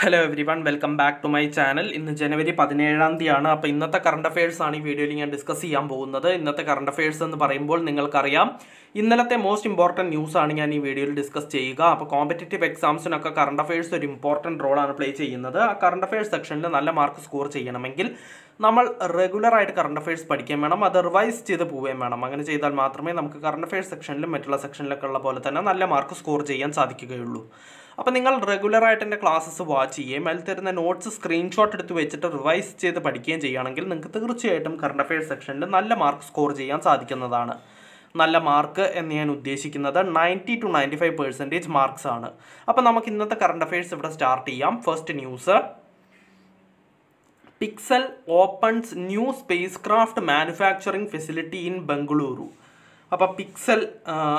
Hello everyone welcome back to my channel ഇന്ന് ജനുവരി പതിനേഴാം തീയതിയാണ്. അപ്പോൾ ഇന്നത്തെ കറണ്ട് അഫയേഴ്സ് ആണ് ഈ വീഡിയോയിൽ ഞാൻ ഡിസ്കസ് ചെയ്യാൻ പോകുന്നത്. ഇന്നത്തെ കറണ്ട് അഫയേഴ്സ് എന്ന് പറയുമ്പോൾ നിങ്ങൾക്കറിയാം ഇന്നലത്തെ മോസ്റ്റ് ഇമ്പോർട്ടന്റ് ന്യൂസ് ആണ് ഞാൻ ഈ വീഡിയോയിൽ ഡിസ്കസ് ചെയ്യുക. അപ്പോൾ കോമ്പറ്റേറ്റീവ് എക്സാംസിനൊക്കെ കറണ്ട് അഫയേഴ്സ് ഒരു ഇമ്പോർട്ടന്റ് റോളാണ് പ്ലേ ചെയ്യുന്നത്. ആ കറണ്ട് അഫയേഴ്സ് സെക്ഷനിൽ നല്ല മാർക്ക് സ്കോർ ചെയ്യണമെങ്കിൽ നമ്മൾ റെഗുലറായിട്ട് കറണ്ട് അഫയേഴ്സ് പഠിക്കുകയും വേണം അത് റിവൈസ് ചെയ്ത് പോവുകയും വേണം. അങ്ങനെ ചെയ്താൽ മാത്രമേ നമുക്ക് കറണ്ട് അഫയേഴ്സ് സെക്ഷനിലും മറ്റുള്ള സെക്ഷനിലൊക്കെ ഉള്ള പോലെ തന്നെ നല്ല മാർക്ക് സ്കോർ ചെയ്യാൻ സാധിക്കുകയുള്ളൂ. അപ്പോൾ നിങ്ങൾ റെഗുലറായിട്ട് എന്റെ ക്ലാസ്സസ് വാച്ച് ചെയ്യുകയും അതിൽ തരുന്ന നോട്ട്സ് സ്ക്രീൻഷോട്ട് എടുത്ത് വെച്ചിട്ട് റിവൈസ് ചെയ്ത് പഠിക്കുകയും ചെയ്യുകയാണെങ്കിൽ നിങ്ങൾക്ക് തീർച്ചയായിട്ടും കറണ്ട് അഫയേഴ്സ് സെക്ഷനിൽ നല്ല മാർക്ക് സ്കോർ ചെയ്യാൻ സാധിക്കുന്നതാണ്. നല്ല മാർക്ക് എന്ന് ഞാൻ ഉദ്ദേശിക്കുന്നത് ninety two ninety five percentage marks ആണ്. അപ്പോൾ നമുക്ക് ഇന്നത്തെ കറണ്ട് അഫയേഴ്സ് ഇവിടെ സ്റ്റാർട്ട് ചെയ്യാം. First news Pixxel opens new spacecraft manufacturing facility in Bengaluru അപ്പോൾ പിക്സൽ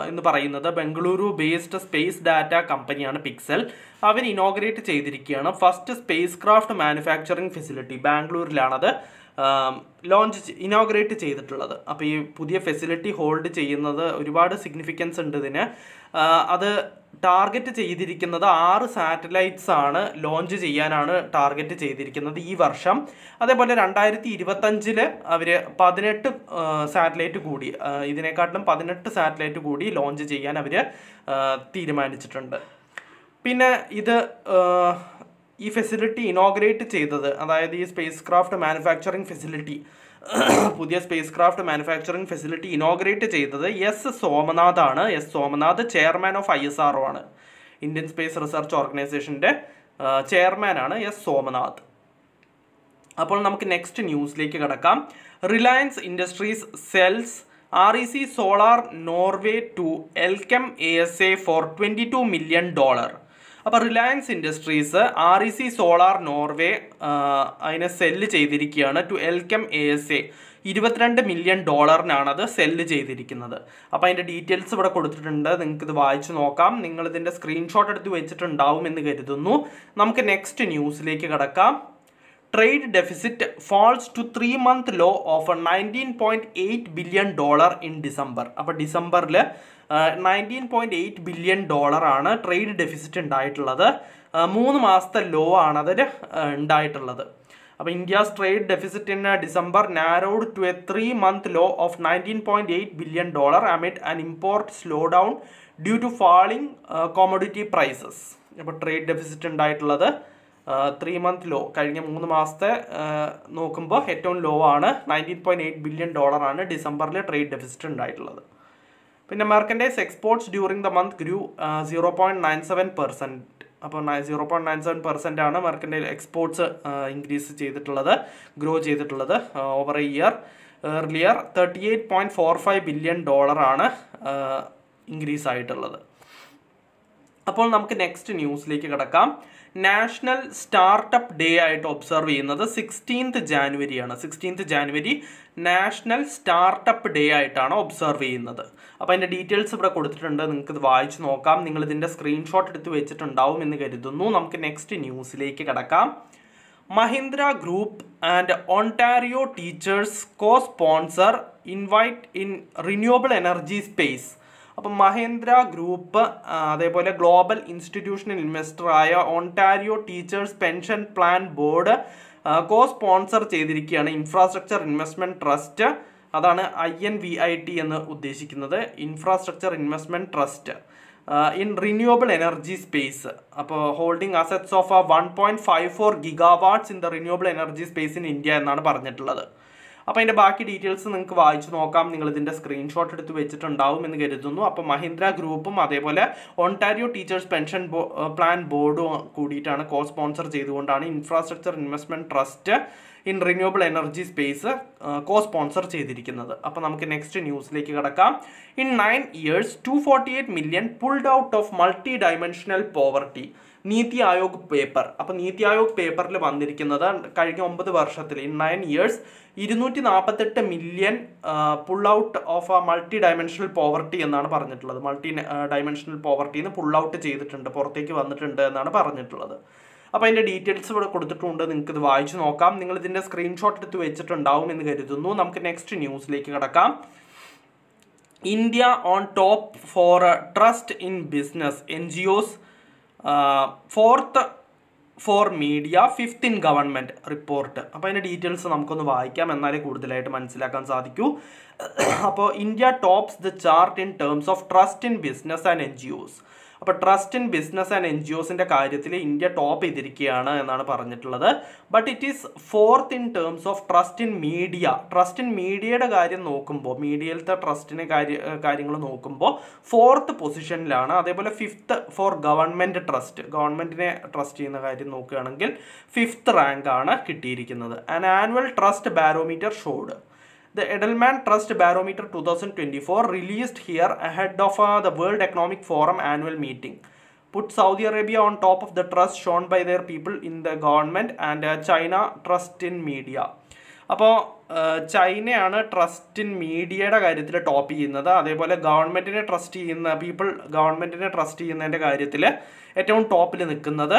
എന്ന് പറയുന്നത് ബംഗളൂരു ബേസ്ഡ് സ്പേസ് ഡാറ്റ കമ്പനിയാണ് പിക്സൽ അവർ ഇനോഗ്രേറ്റ് ചെയ്തിരിക്കുകയാണ്. First spacecraft manufacturing facility ബാംഗ്ലൂരിലാണത് ലോഞ്ച് ഇനോഗ്രേറ്റ് ചെയ്തിട്ടുള്ളത്. അപ്പോൾ ഈ പുതിയ ഫെസിലിറ്റി ഹോൾഡ് ചെയ്യുന്നത് ഒരുപാട് സിഗ്നിഫിക്കൻസ് ഉണ്ട് ഇതിന്. അത് ടാർഗറ്റ് ചെയ്തിരിക്കുന്നത് ആറ് സാറ്റലൈറ്റ്സ് ആണ് ലോഞ്ച് ചെയ്യാനാണ് ടാർഗറ്റ് ചെയ്തിരിക്കുന്നത് ഈ വർഷം. അതേപോലെ രണ്ടായിരത്തി ഇരുപത്തഞ്ചിൽ അവർ പതിനെട്ട് സാറ്റലൈറ്റ് കൂടി ഇതിനെക്കാട്ടിലും പതിനെട്ട് സാറ്റലൈറ്റ് കൂടി ലോഞ്ച് ചെയ്യാൻ അവർ തീരുമാനിച്ചിട്ടുണ്ട്. പിന്നെ ഇത് ഈ ഫെസിലിറ്റി ഇനോഗ്രേറ്റ് ചെയ്തത് അതായത് ഈ സ്പേസ് ക്രാഫ്റ്റ് മാനുഫാക്ചറിങ് ഫെസിലിറ്റി പുതിയ spacecraft manufacturing facility inaugurate ചെയ്തത് എസ് സോമനാഥ് ആണ് S Somanath chairman of I S R ആണ് ഇന്ത്യൻ സ്പേസ് റിസർച്ച് ഓർഗനൈസേഷന്റെ ചെയർമാനാണ് എസ് സോമനാഥ്. അപ്പോൾ നമുക്ക് നെക്സ്റ്റ് ന്യൂസിലേക്ക് കിടക്കാം. Reliance Industries sells R E C Solar Norway to Elkem A S A for twenty two million dollar അപ്പോൾ Reliance Industries R E C Solar Norway അതിനെ sell ചെയ്തിരിക്കുകയാണ് to Elkem A S A. ഇരുപത്തിരണ്ട് million ഡോളറിനാണ് അത് sell ചെയ്തിരിക്കുന്നത്. അപ്പോൾ അതിന്റെ details ഇവിടെ കൊടുത്തിട്ടുണ്ട്. നിങ്ങൾക്ക് ഇത് വായിച്ചു നോക്കാം. നിങ്ങൾ ഇതിന്റെ സ്ക്രീൻഷോട്ട് എടുത്ത് വെച്ചിട്ടുണ്ടാവും എന്ന് കരുതുന്നു. നമുക്ക് നെക്സ്റ്റ് ന്യൂസിലേക്ക് കിടക്കാം. Trade deficit falls to three month low of nineteen point eight billion dollar in December അപ്പോൾ ഡിസംബറിൽ നയന്റീൻ പോയിന്റ് എയ്റ്റ് ബില്യൺ ഡോളറാണ് ട്രേഡ് ഡെഫിസിറ്റ് ഉണ്ടായിട്ടുള്ളത് മൂന്ന് മാസത്തെ ലോ ആണ് അതിൽ ഉണ്ടായിട്ടുള്ളത് അപ്പോൾ India's trade deficit in December narrowed to a three month low of nineteen point eight billion dollar amid an import slowdown due to falling commodity prices അപ്പോൾ trade deficit ഉണ്ടായിട്ടുള്ളത് three month law കഴിഞ്ഞ മൂന്ന് മാസത്തെ നോക്കുമ്പോൾ ഏറ്റവും law ആണ്. Nineteen point eight billion ഡോളറാണ് ഡിസംബറിൽ ട്രേഡ് ഡെഫിസിറ്റ് ഉണ്ടായിട്ടുള്ളത്. പിന്നെ merchandise exports during the month grew zero point nine seven percent അപ്പോൾ zero point nine seven percent ആണ് മെർക്കൻഡൈൽ എക്സ്പോർട്സ് ഇൻക്രീസ് ചെയ്തിട്ടുള്ളത് ഗ്രോ ചെയ്തിട്ടുള്ളത് over a year earlier thirty eight point four five billion ഡോളറാണ് increase ആയിട്ടുള്ളത്. അപ്പോൾ നമുക്ക് next ന്യൂസിലേക്ക് കിടക്കാം. നാഷണൽ സ്റ്റാർട്ടപ്പ് ഡേ ആയിട്ട് ഒബ്സർവ് ചെയ്യുന്നത് sixteenth ജാനുവരിയാണ് sixteenth January national startup day ആയിട്ടാണ് ഒബ്സർവ് ചെയ്യുന്നത്. അപ്പോൾ അതിന്റെ ഡീറ്റെയിൽസ് ഇവിടെ കൊടുത്തിട്ടുണ്ട്. നിങ്ങൾക്ക് ഇത് വായിച്ച് നോക്കാം. നിങ്ങൾ ഇതിന്റെ സ്ക്രീൻഷോട്ട് എടുത്ത് വെച്ചിട്ടുണ്ടാവും എന്ന് കരുതുന്നു. നമുക്ക് നെക്സ്റ്റ് ന്യൂസിലേക്ക് കിടക്കാം. Mahindra group and Ontario teachers co sponsor invite in renewable energy space അപ്പം മഹേന്ദ്ര ഗ്രൂപ്പ് അതേപോലെ global institutional ഇൻവെസ്റ്ററായ Ontario teachers pension plan board co sponsor ചെയ്തിരിക്കുകയാണ് ഇൻഫ്രാസ്ട്രക്ചർ ഇൻവെസ്റ്റ്മെന്റ് ട്രസ്റ്റ്. അതാണ് I N V I T എന്ന് ഉദ്ദേശിക്കുന്നത് infrastructure investment trust. In renewable energy space. അപ്പോൾ holding assets of one point five four gigawatts in the renewable energy space in India എന്നാണ് പറഞ്ഞിട്ടുള്ളത്. അപ്പോൾ അതിന്റെ ബാക്കി ഡീറ്റെയിൽസ് നിങ്ങൾക്ക് വായിച്ചു നോക്കാം. നിങ്ങൾ ഇതിന്റെ സ്ക്രീൻഷോട്ട് എടുത്ത് വെച്ചിട്ടുണ്ടാവും എന്ന് കരുതുന്നു. അപ്പോൾ മഹീന്ദ്ര ഗ്രൂപ്പും അതേപോലെ ഒണ്ടാരിയോ ടീച്ചേഴ്സ് പെൻഷൻ പ്ലാൻ ബോർഡും കൂടിയിട്ടാണ് കോ സ്പോൺസർ ചെയ്തുകൊണ്ടാണ് infrastructure investment trust in renewable energy space co sponsor ചെയ്തിരിക്കുന്നത്. അപ്പോൾ നമുക്ക് നെക്സ്റ്റ് ന്യൂസിലേക്ക് കിടക്കാം. In nine years two forty eight million pulled out of multi dimensional poverty NITI Aayog paper. അപ്പോൾ നീതി ആയോഗ് പേപ്പറിൽ വന്നിരിക്കുന്നത് കഴിഞ്ഞ ഒമ്പത് വർഷത്തിൽ ഇൻ നയൻ ഇയേഴ്സ് ഇരുന്നൂറ്റി നാൽപ്പത്തെട്ട് million pull out of a multi dimensional poverty എന്നാണ് പറഞ്ഞിട്ടുള്ളത്. മൾട്ടി ഡയമെൻഷണൽ നിന്ന് പുൾ ഔട്ട് ചെയ്തിട്ടുണ്ട് പുറത്തേക്ക് വന്നിട്ടുണ്ട് എന്നാണ് പറഞ്ഞിട്ടുള്ളത്. അപ്പോൾ അതിന്റെ ഡീറ്റെയിൽസ് ഇവിടെ കൊടുത്തിട്ടുണ്ട് നിങ്ങൾക്ക് ഇത് വായിച്ചു നോക്കാം. നിങ്ങൾ ഇതിന്റെ സ്ക്രീൻഷോട്ട് എടുത്ത് വെച്ചിട്ടുണ്ടാവും എന്ന് കരുതുന്നു. നമുക്ക് നെക്സ്റ്റ് ന്യൂസിലേക്ക് കിടക്കാം. India on top for trust in business N G Os fourth for media fifth in government report അപ്പോൾ അതിന്റെ ഡീറ്റെയിൽസ് നമുക്കൊന്ന് വായിക്കാം എന്നാലേ കൂടുതലായിട്ട് മനസ്സിലാക്കാൻ സാധിക്കൂ. അപ്പോൾ India tops the chart in terms of trust in business and N G Os അപ്പോൾ trust in business and N G ഒസിന്റെ കാര്യത്തിൽ ഇന്ത്യ ടോപ്പ് ചെയ്തിരിക്കുകയാണ് എന്നാണ് പറഞ്ഞിട്ടുള്ളത്. But it is fourth in terms of trust in media trust in മീഡിയയുടെ കാര്യം നോക്കുമ്പോൾ മീഡിയയിലത്തെ ട്രസ്റ്റിനെ കാര്യ കാര്യങ്ങൾ നോക്കുമ്പോൾ ഫോർത്ത് പൊസിഷനിലാണ് അതേപോലെ ഫിഫ്ത്ത് ഫോർ ഗവൺമെന്റ് ട്രസ്റ്റ് ഗവൺമെന്റിനെ ട്രസ്റ്റ് ചെയ്യുന്ന കാര്യം നോക്കുകയാണെങ്കിൽ ഫിഫ്ത്ത് റാങ്ക് ആണ് കിട്ടിയിരിക്കുന്നത്. An annual trust barometer showed The Edelman Trust Barometer 2024 released here ahead of uh, the World Economic Forum annual meeting put Saudi Arabia on top of the trust shown by their people in the government and uh, China trust in media. അപ്പോൾ ചൈനയാണ് trust in മീഡിയയുടെ കാര്യത്തിൽ top ചെയ്യുന്നത് അതേപോലെ ഗവൺമെന്റിനെ trust ചെയ്യുന്ന people ഗവൺമെന്റിനെ trust ചെയ്യുന്നതിന്റെ കാര്യത്തിൽ ഏറ്റവും ടോപ്പിൽ നിൽക്കുന്നത്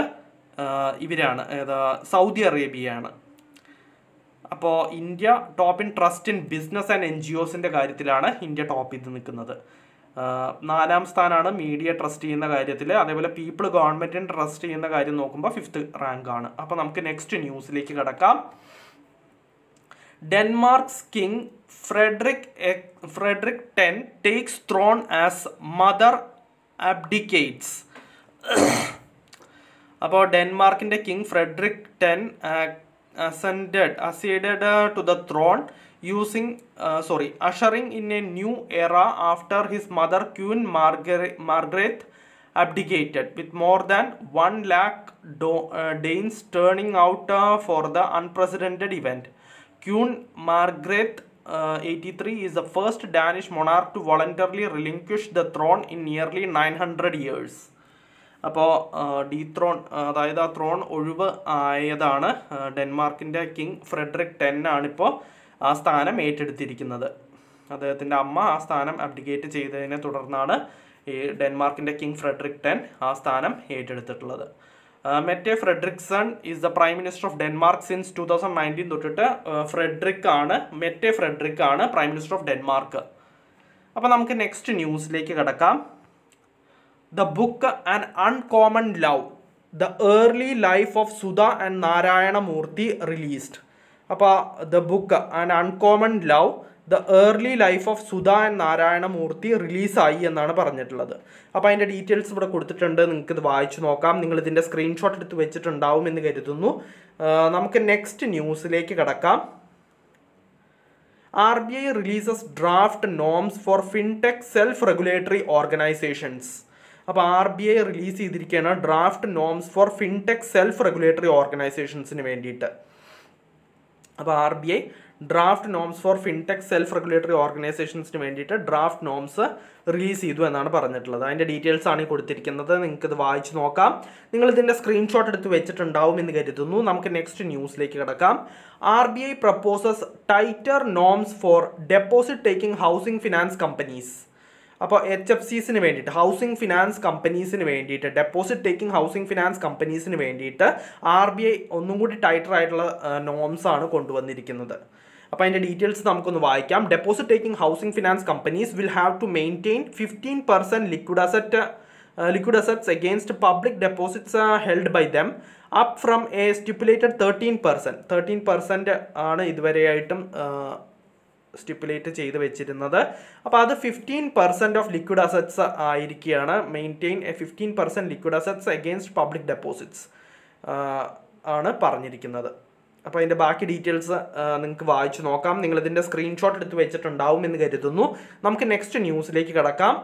ഇവരാണ് ഏതാ സൗദി അറേബ്യയാണ് അപ്പോൾ India top in trust in business and N G ഒസിന്റെ കാര്യത്തിലാണ് ഇന്ത്യ ടോപ്പ് ചെയ്ത് നിൽക്കുന്നത്. നാലാം സ്ഥാനമാണ് മീഡിയ ട്രസ്റ്റ് ചെയ്യുന്ന കാര്യത്തിൽ അതേപോലെ പീപ്പിൾ ഗവൺമെന്റിന് ട്രസ്റ്റ് ചെയ്യുന്ന കാര്യം നോക്കുമ്പോൾ ഫിഫ്ത്ത് റാങ്ക് ആണ്. അപ്പോൾ നമുക്ക് നെക്സ്റ്റ് ന്യൂസിലേക്ക് കിടക്കാം. Denmark's King Frederik Frederik ten takes throne as mother abdicates അപ്പോൾ ഡെൻമാർക്കിന്റെ King Frederik ten ascended uh, to the throne using uh, sorry ushering in a new era after his mother queen margaret margaret abdicated. With more than 1 lakh do- uh, danes turning out uh, for the unprecedented event. Queen margaret uh, 83 is the first danish monarch to voluntarily relinquish the throne in nearly 900 years അപ്പോൾ the throne അതായത് ആ throne ഒഴിവ് ആയതാണ് ഡെൻമാർക്കിന്റെ king Frederick ten ആണിപ്പോൾ ആ സ്ഥാനം ഏറ്റെടുത്തിരിക്കുന്നത്. അദ്ദേഹത്തിന്റെ അമ്മ ആ സ്ഥാനം അബ്ഡിക്കേറ്റ് ചെയ്തതിനെ തുടർന്നാണ് ഈ ഡെൻമാർക്കിന്റെ കിങ് ഫ്രെഡറിക് ടെൻ ആ സ്ഥാനം ഏറ്റെടുത്തിട്ടുള്ളത്. Mette Frederiksen is the prime minister of Denmark since two thousand nineteen തൊട്ടിട്ട് ഫ്രെഡറിക് ആണ് മെറ്റെ ഫ്രെഡറിക് ആണ് പ്രൈം മിനിസ്റ്റർ ഓഫ് ഡെൻമാർക്ക്. അപ്പോൾ നമുക്ക് നെക്സ്റ്റ് ന്യൂസിലേക്ക് കിടക്കാം. The book and uncommon love the early life of Sudha and Narayana Murthy released അപ്പോൾ the book and uncommon love the early life of Sudha and Narayana Murthy റിലീസായി എന്നാണ് പറഞ്ഞിട്ടുള്ളത്. അപ്പോൾ അതിന്റെ ഡീറ്റെയിൽസ് ഇവിടെ കൊടുത്തിട്ടുണ്ട്. നിങ്ങൾക്ക് ഇത് വായിച്ചു നോക്കാം. നിങ്ങൾ ഇതിന്റെ സ്ക്രീൻഷോട്ട് എടുത്ത് വെച്ചിട്ടുണ്ടാവും എന്ന് കരുതുന്നു. നമുക്ക് നെക്സ്റ്റ് ന്യൂസിലേക്ക് കിടക്കാം. R B I releases draft norms for fintech self regulatory organisations. അപ്പോൾ ആർ ബി ഐ റിലീസ് ചെയ്തിരിക്കുകയാണ് draft norms for fintech self regulatory ഓർഗനൈസേഷൻസിന് വേണ്ടിയിട്ട്. അപ്പോൾ R B I draft norms for fintech self regulatory ഓർഗനൈസേഷൻസിന് വേണ്ടിയിട്ട് draft norms release ചെയ്തു എന്നാണ് പറഞ്ഞിട്ടുള്ളത്. അതിന്റെ details ആണ് കൊടുത്തിരിക്കുന്നത്. നിങ്ങൾക്ക് ഇത് വായിച്ച് നോക്കാം. നിങ്ങൾ ഇതിന്റെ സ്ക്രീൻഷോട്ട് എടുത്ത് വെച്ചിട്ടുണ്ടാവും എന്ന് കരുതുന്നു. നമുക്ക് നെക്സ്റ്റ് ന്യൂസിലേക്ക് കിടക്കാം. R B I proposes tighter norms for deposit taking housing finance companies അപ്പോൾ എച്ച് എഫ് സിസിന് വേണ്ടിയിട്ട് ഹൗസിംഗ് ഫിനാൻസ് കമ്പനീസിന് വേണ്ടിയിട്ട് ഡെപ്പോസിറ്റ് ടേക്കിംഗ് ഹൗസിംഗ് ഫിനാൻസ് കമ്പനീസിന് വേണ്ടിയിട്ട് ആർ ബി ഐ ഒന്നും കൂടി ടൈറ്റർ ആയിട്ടുള്ള നോംസ് ആണ് കൊണ്ടുവന്നിരിക്കുന്നത്. അപ്പോൾ അതിന്റെ ഡീറ്റെയിൽസ് നമുക്കൊന്ന് വായിക്കാം. Deposit taking housing finance companies will have to maintain fifteen percent liquid asset liquid assets against public deposits held by them up from a stipulated thirteen percent thirteen percent ആണ് ഇതുവരെയായിട്ടും stipulate ചെയ്ത് വെച്ചിരുന്നത്. അപ്പോൾ അത് fifteen percent of liquid assets ആയിരിക്കുകയാണ്. Maintain a fifteen percent liquid assets against public deposits ആണ് പറഞ്ഞിരിക്കുന്നത്. അപ്പോൾ അതിന്റെ ബാക്കി ഡീറ്റെയിൽസ് നിങ്ങൾക്ക് വായിച്ചു നോക്കാം. നിങ്ങൾ ഇതിന്റെ സ്ക്രീൻഷോട്ട് എടുത്ത് വെച്ചിട്ടുണ്ടാവും എന്ന് കരുതുന്നു. നമുക്ക് നെക്സ്റ്റ് ന്യൂസിലേക്ക് കിടക്കാം.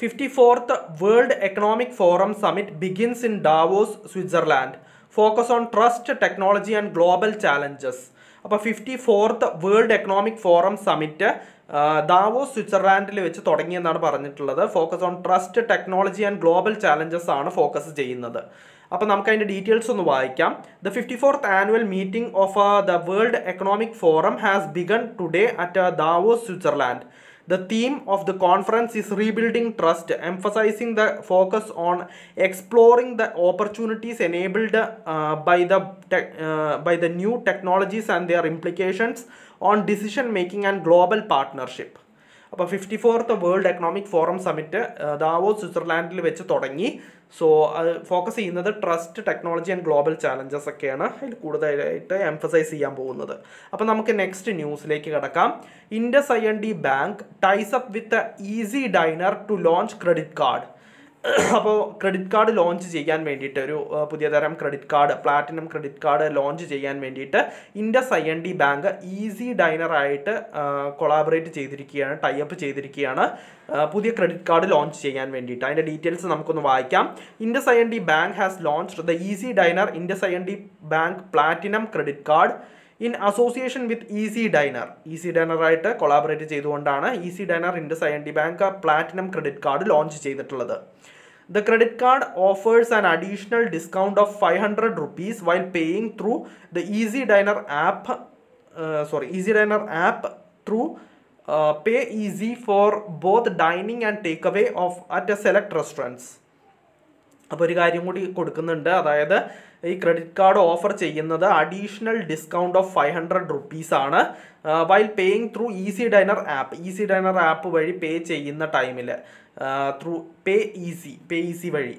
Fifty fourth world economic forum summit begins in Davos Switzerland focus on trust technology and global challenges അപ്പോൾ fifty fourth world economic forum summit Davos സ്വിറ്റ്സർലാൻഡിൽ വെച്ച് തുടങ്ങിയെന്നാണ് പറഞ്ഞിട്ടുള്ളത്. Focus on trust technology and global challenges ആണ് focus ചെയ്യുന്നത്. അപ്പോൾ നമുക്ക് അതിന്റെ details ഒന്ന് വായിക്കാം. The fifty fourth annual meeting of the world economic forum has begun today at Davos Switzerland. The theme of the conference is rebuilding trust, emphasizing the focus on exploring the opportunities enabled uh, by the uh, by the new technologies and their implications on decision making and global partnership. അപ്പോൾ fifty fourth world economic forum summit Davos സ്വിറ്റ്സർലാൻഡിൽ വെച്ച് തുടങ്ങി so അത് focus ചെയ്യുന്നത് trust technology and global challenges ഒക്കെയാണ് അതിൽ കൂടുതലായിട്ട് emphasise ചെയ്യാൻ പോകുന്നത്. അപ്പോൾ നമുക്ക് നെക്സ്റ്റ് ന്യൂസിലേക്ക് കിടക്കാം. Indus I N D bank ties up with easy diner to launch credit card അപ്പോൾ ക്രെഡിറ്റ് കാർഡ് ലോഞ്ച് ചെയ്യാൻ വേണ്ടിയിട്ട് ഒരു പുതിയ തരം credit card platinum credit card launch ചെയ്യാൻ വേണ്ടിയിട്ട് Indus I N D bank easy ഡൈനറായിട്ട് collaborate ചെയ്തിരിക്കുകയാണ് ടൈപ്പ് ചെയ്തിരിക്കുകയാണ് പുതിയ ക്രെഡിറ്റ് കാർഡ് ലോഞ്ച് ചെയ്യാൻ വേണ്ടിയിട്ട്. അതിന്റെ ഡീറ്റെയിൽസ് നമുക്കൊന്ന് വായിക്കാം. Indus I N D bank has launched the easy diner Indus I N D bank platinum credit card in association with easy diner. Easy ഡൈനറായിട്ട് collaborate ചെയ്തുകൊണ്ടാണ് easy diner Indus I N D bank platinum credit card launch ചെയ്തിട്ടുള്ളത്. The credit card offers an additional discount of five hundred rupees while paying through the easy diner app sorry easy diner app through pay easy for both dining and take away off at a select restaurants. അപ്പോൾ ഒരു കാര്യം കൂടി കൊടുക്കുന്നുണ്ട്. അതായത് ഈ credit card offer ചെയ്യുന്നത് additional discount of five hundred rupees ആണ്. While paying through easy diner app easy diner app വഴി പേ ചെയ്യുന്ന ടൈമിൽ through pay easy pay easy വഴി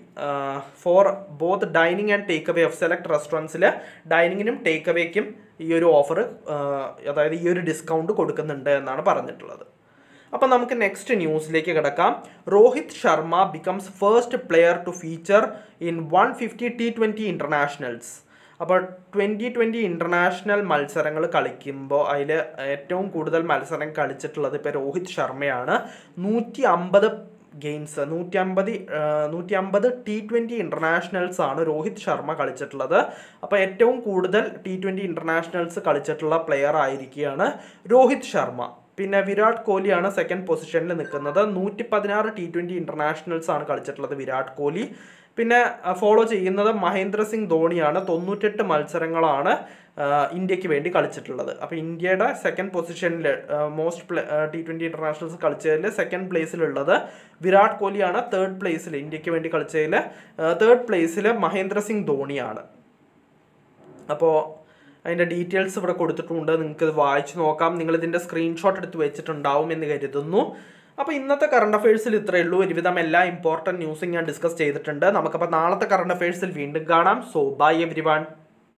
for both dining and take away off select റെസ്റ്റോറന്റ്സിൽ ഡൈനിങ്ങിനും take അവേക്കും ഈ ഒരു ഓഫർ അതായത് ഈ ഒരു ഡിസ്കൗണ്ട് കൊടുക്കുന്നുണ്ട് എന്നാണ് പറഞ്ഞിട്ടുള്ളത്. അപ്പോൾ നമുക്ക് നെക്സ്റ്റ് ന്യൂസിലേക്ക് കിടക്കാം. Rohit Sharma becomes first player to feature in one fifty T twenty internationals അപ്പോൾ ട്വന്റി ട്വന്റി ഇന്റർനാഷണൽ മത്സരങ്ങൾ കളിക്കുമ്പോൾ അതിൽ ഏറ്റവും കൂടുതൽ മത്സരം കളിച്ചിട്ടുള്ളത് ഇപ്പോൾ രോഹിത് ശർമ്മയാണ്. നൂറ്റി അമ്പത് ഗെയിംസ് നൂറ്റി അമ്പത് നൂറ്റി അമ്പത് ടി ട്വന്റി ഇന്റർനാഷണൽസ് ആണ് രോഹിത് ശർമ്മ കളിച്ചിട്ടുള്ളത്. അപ്പോൾ ഏറ്റവും കൂടുതൽ ടി ട്വന്റി ഇന്റർനാഷണൽസ് കളിച്ചിട്ടുള്ള പ്ലെയർ ആയിരിക്കുകയാണ് രോഹിത് ശർമ്മ. പിന്നെ വിരാട് കോഹ്ലിയാണ് സെക്കൻഡ് പൊസിഷനിൽ നിൽക്കുന്നത് നൂറ്റി പതിനാറ് ടി ട്വന്റി ഇന്റർനാഷണൽസ് ആണ് കളിച്ചിട്ടുള്ളത് വിരാട് കോഹ്ലി. പിന്നെ ഫോളോ ചെയ്യുന്നത് മഹേന്ദ്ര സിംഗ് ധോണിയാണ്. തൊണ്ണൂറ്റെട്ട് മത്സരങ്ങളാണ് ഇന്ത്യയ്ക്ക് വേണ്ടി കളിച്ചിട്ടുള്ളത്. അപ്പോൾ ഇന്ത്യയുടെ സെക്കൻഡ് പൊസിഷനിൽ most play T twenty internationals കളിച്ചതിൽ second പ്ലേസിലുള്ളത് വിരാട് കോഹ്ലിയാണ്. തേർഡ് പ്ലേസിൽ ഇന്ത്യയ്ക്ക് വേണ്ടി കളിച്ചതിൽ തേർഡ് പ്ലേസിൽ മഹേന്ദ്ര സിംഗ് ധോണിയാണ്. അപ്പോൾ അതിന്റെ ഡീറ്റെയിൽസ് ഇവിടെ കൊടുത്തിട്ടുണ്ട്. നിങ്ങൾക്ക് ഇത് വായിച്ച് നോക്കാം. നിങ്ങൾ ഇതിന്റെ സ്ക്രീൻഷോട്ട് എടുത്ത് വെച്ചിട്ടുണ്ടാവും എന്ന് കരുതുന്നു. അപ്പോൾ ഇന്നത്തെ കറണ്ട് അഫയേഴ്സിൽ ഇത്രയേ ഉള്ളൂ. ഒരുവിധം എല്ലാ ഇമ്പോർട്ടന്റ് ന്യൂസും ഞാൻ ഡിസ്കസ് ചെയ്തിട്ടുണ്ട്. നമുക്കപ്പോൾ നാളത്തെ കറണ്ട് അഫയേഴ്സിൽ വീണ്ടും കാണാം. So by every